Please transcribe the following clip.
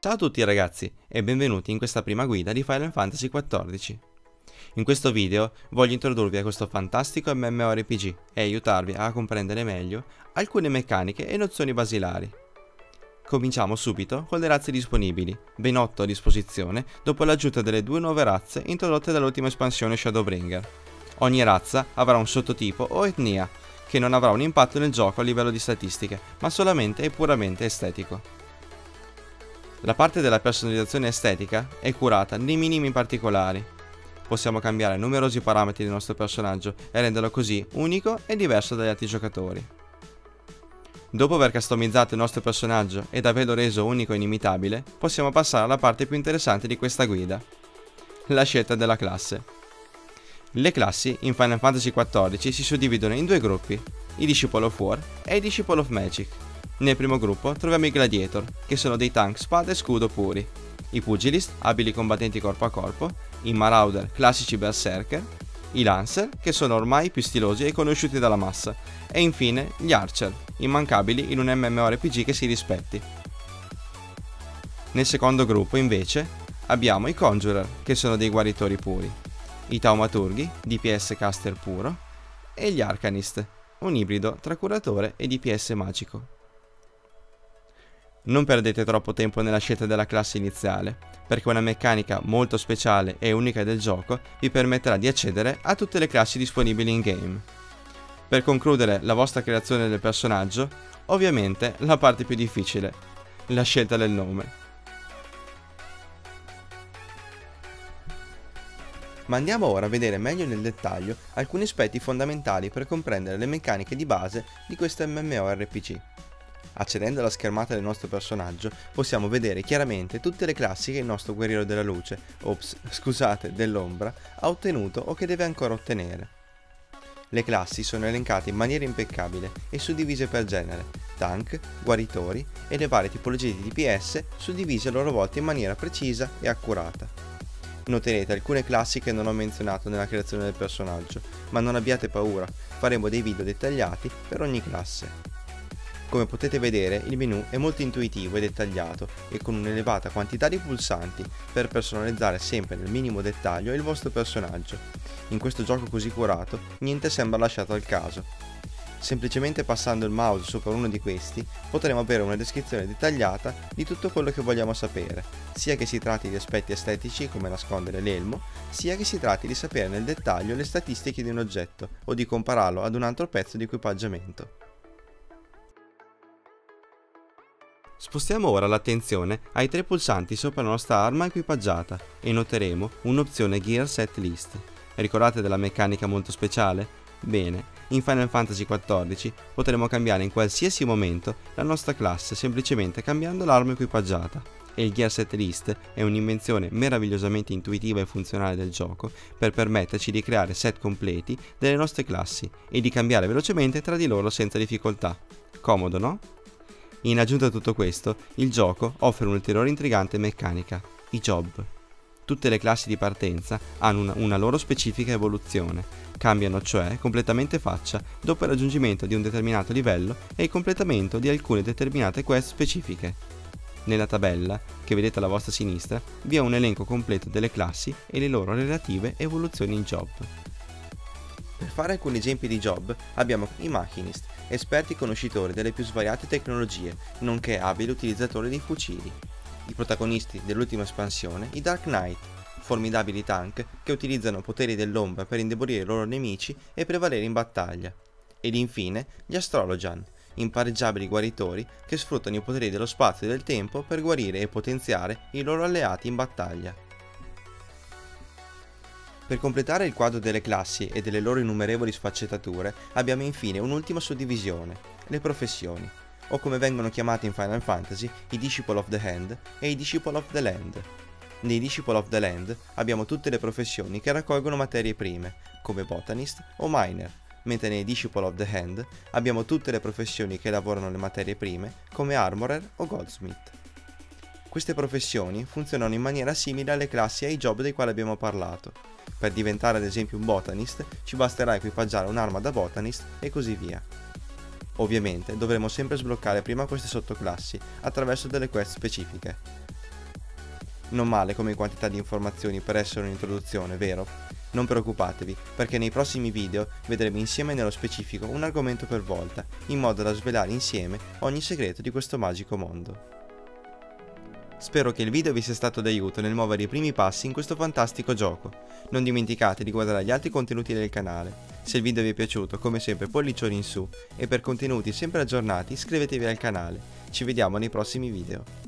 a tutti ragazzi e benvenuti in questa prima guida di Final Fantasy XIV. In questo video voglio introdurvi a questo fantastico MMORPG e aiutarvi a comprendere meglio alcune meccaniche e nozioni basilari. Cominciamo subito con le razze disponibili, ben 8 a disposizione dopo l'aggiunta delle due nuove razze introdotte dall'ultima espansione Shadowbringer. Ogni razza avrà un sottotipo o etnia, che non avrà un impatto nel gioco a livello di statistiche, ma solamente e puramente estetico. La parte della personalizzazione estetica è curata nei minimi particolari. Possiamo cambiare numerosi parametri del nostro personaggio e renderlo così unico e diverso dagli altri giocatori. Dopo aver customizzato il nostro personaggio ed averlo reso unico e inimitabile, possiamo passare alla parte più interessante di questa guida, la scelta della classe. Le classi in Final Fantasy XIV si suddividono in due gruppi, i Disciple of War e i Disciple of Magic. Nel primo gruppo troviamo i Gladiator, che sono dei tank spada e scudo puri, i Pugilist, abili combattenti corpo a corpo, i Marauder, classici berserker, i Lancer, che sono ormai più stilosi e conosciuti dalla massa, e infine gli Archer, immancabili in un MMORPG che si rispetti. Nel secondo gruppo, invece, abbiamo i Conjurer, che sono dei guaritori puri, i Taumaturghi, DPS caster puro, e gli Arcanist, un ibrido tra curatore e DPS magico. Non perdete troppo tempo nella scelta della classe iniziale, perché una meccanica molto speciale e unica del gioco vi permetterà di accedere a tutte le classi disponibili in game. Per concludere la vostra creazione del personaggio, ovviamente la parte più difficile, la scelta del nome. Ma andiamo ora a vedere meglio nel dettaglio alcuni aspetti fondamentali per comprendere le meccaniche di base di questo MMORPG. Accedendo alla schermata del nostro personaggio, possiamo vedere chiaramente tutte le classi che il nostro guerriero della luce, ops, scusate, dell'ombra, ha ottenuto o che deve ancora ottenere. Le classi sono elencate in maniera impeccabile e suddivise per genere, tank, guaritori e le varie tipologie di DPS suddivise a loro volta in maniera precisa e accurata. Noterete alcune classi che non ho menzionato nella creazione del personaggio, ma non abbiate paura, faremo dei video dettagliati per ogni classe. Come potete vedere il menu è molto intuitivo e dettagliato e con un'elevata quantità di pulsanti per personalizzare sempre nel minimo dettaglio il vostro personaggio. In questo gioco così curato niente sembra lasciato al caso. Semplicemente passando il mouse sopra uno di questi potremo avere una descrizione dettagliata di tutto quello che vogliamo sapere, sia che si tratti di aspetti estetici come nascondere l'elmo, sia che si tratti di sapere nel dettaglio le statistiche di un oggetto o di compararlo ad un altro pezzo di equipaggiamento. Spostiamo ora l'attenzione ai tre pulsanti sopra la nostra arma equipaggiata e noteremo un'opzione Gear Set List. Ricordate della meccanica molto speciale? Bene, in Final Fantasy XIV potremo cambiare in qualsiasi momento la nostra classe semplicemente cambiando l'arma equipaggiata e il Gear Set List è un'invenzione meravigliosamente intuitiva e funzionale del gioco per permetterci di creare set completi delle nostre classi e di cambiare velocemente tra di loro senza difficoltà. Comodo, no? In aggiunta a tutto questo, il gioco offre un'ulteriore intrigante meccanica, i job. Tutte le classi di partenza hanno una, una loro specifica evoluzione, cambiano cioè completamente faccia dopo il raggiungimento di un determinato livello e il completamento di alcune determinate quest specifiche. Nella tabella, che vedete alla vostra sinistra, vi è un elenco completo delle classi e le loro relative evoluzioni in job. Per fare alcuni esempi di job abbiamo i Machinist, esperti conoscitori delle più svariate tecnologie, nonché abili utilizzatori dei fucili. I protagonisti dell'ultima espansione, i Dark Knight, formidabili tank che utilizzano poteri dell'ombra per indebolire i loro nemici e prevalere in battaglia. Ed infine gli Astrologian, impareggiabili guaritori che sfruttano i poteri dello spazio e del tempo per guarire e potenziare i loro alleati in battaglia. Per completare il quadro delle classi e delle loro innumerevoli sfaccettature abbiamo infine un'ultima suddivisione, le professioni, o come vengono chiamati in Final Fantasy i Disciple of the Hand e i Disciple of the Land. Nei Disciple of the Land abbiamo tutte le professioni che raccolgono materie prime, come Botanist o Miner, mentre nei Disciple of the Hand abbiamo tutte le professioni che lavorano le materie prime, come Armorer o Goldsmith. Queste professioni funzionano in maniera simile alle classi e ai job dei quali abbiamo parlato. Per diventare ad esempio un botanist ci basterà equipaggiare un'arma da botanist e così via. Ovviamente dovremo sempre sbloccare prima queste sottoclassi attraverso delle quest specifiche. Non male come quantità di informazioni per essere un'introduzione, vero? Non preoccupatevi, perché nei prossimi video vedremo insieme nello specifico un argomento per volta, in modo da svelare insieme ogni segreto di questo magico mondo. Spero che il video vi sia stato d'aiuto nel muovere i primi passi in questo fantastico gioco. Non dimenticate di guardare gli altri contenuti del canale. Se il video vi è piaciuto, come sempre pollicioni in su e per contenuti sempre aggiornati iscrivetevi al canale. Ci vediamo nei prossimi video.